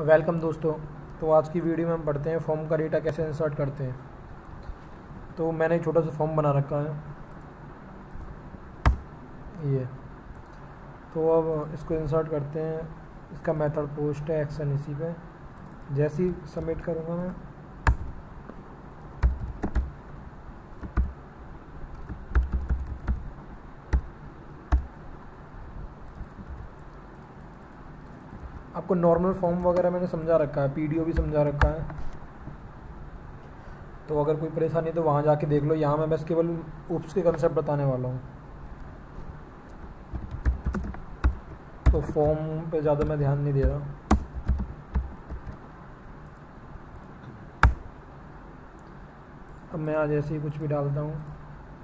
Welcome दोस्तों तो आज की वीडियो में हम पढ़ते हैं फॉर्म का डेटा कैसे इंसर्ट करते हैं। तो मैंने एक छोटा सा फॉर्म बना रखा है। ये। तो अब इसको इंसर्ट करते हैं। इसका मेथड पोस्ट है, एक्शन इसी पे। जैसे सबमिट करूँगा मैं आपको नॉर्मल फॉर्म वगैरह मैंने समझा रखा है पीडीओ भी समझा रखा है। तो अगर कोई परेशानी तो वहाँ जाके देख लो, यहाँ मैं बस केवल उप्स के कंसेप्ट बताने वाला हूँ। तो फॉर्म पे ज़्यादा मैं ध्यान नहीं दे रहा। अब मैं आज ऐसे ही कुछ भी डालता हूँ,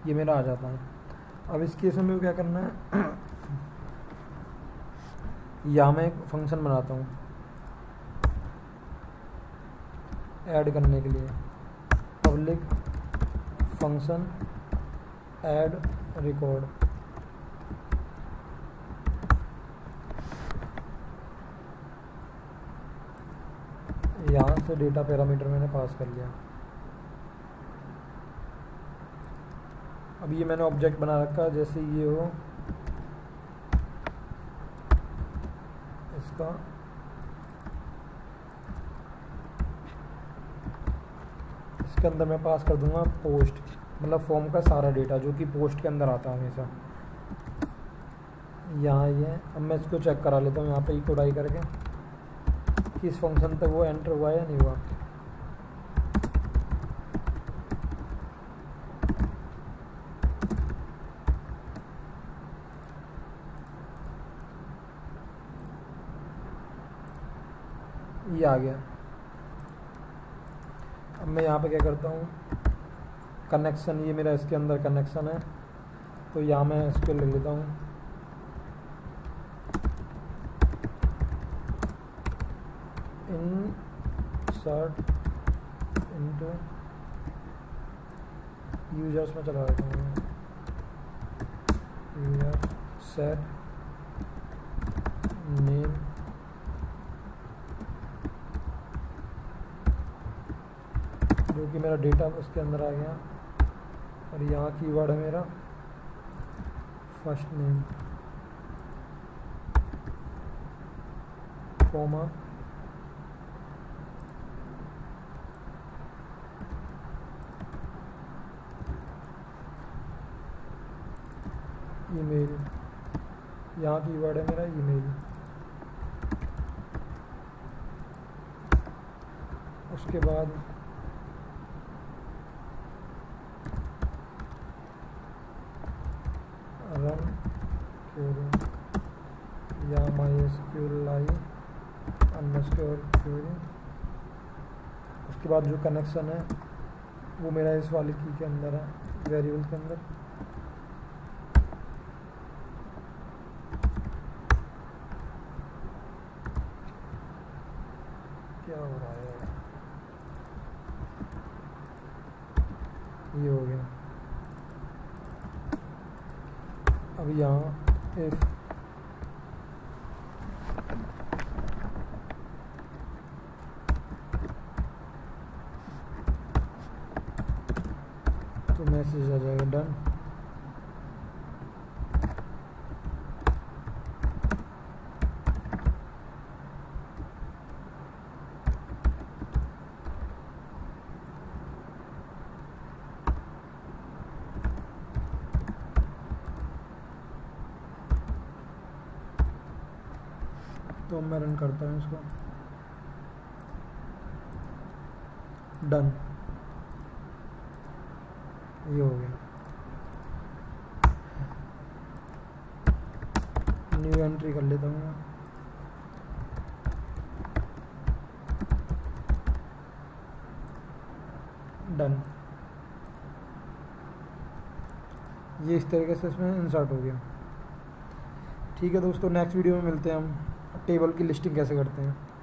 ये मेरा आ जाता है। अब इस केस में क्या करना है यहाँ मैं एक फ़ंक्शन बनाता हूँ। ऐड करने के लिए। पब्लिक फ़ंक्शन ऐड रिकॉर्ड यहाँ से डेटा पैरामीटर मैंने पास कर लिया। अब ये मैंने ऑब्जेक्ट बना रखा जैसे ये हो। इसका इसके अंदर मैं पास कर दूँगा पोस्ट मतलब फॉर्म का सारा डेटा जो कि पोस्ट के अंदर आता है हमेशा। यहाँ ये, अब मैं इसको चेक करा लेता हूँ, यहाँ पे इको डाई करके किस फ़ंक्शन तक वो एंटर हुआ या नहीं हुआ। ये आ गया। अब मैं यहाँ पे क्या करता हूँ? कनेक्शन ये मेरा इसके अंदर कनेक्शन है। तो यहाँ मैं इसको ले लेता हूँ। इंसर्ट इनटू यूज़र्स में चला देता हूँ। सेट नेम जो कि मेरा डेटा उसके अंदर आ गया। और यहाँ की कीवर्ड है मेरा फ़र्स्ट नेम कॉमा ईमेल यहाँ की कीवर्ड है मेरा ईमेल उसके बाद रन क्यूरी या mysqli underscore query उसके बाद जो कनेक्शन है, वो मेरा इस वाली की के अंदर है वेरिएबल के अंदर. क्या हो रहा है? ये हो गया. अब यहाँ एक तो मैसेज आ जाएगा डन तो मैं रन करता हूँ इसको। डन ये हो गया। न्यू एंट्री कर लेता हूँ डन ये इस तरीके से इसमें इंसर्ट हो गया। ठीक है दोस्तों नेक्स्ट वीडियो में मिलते हैं हम। टेबल की लिस्टिंग कैसे करते हैं?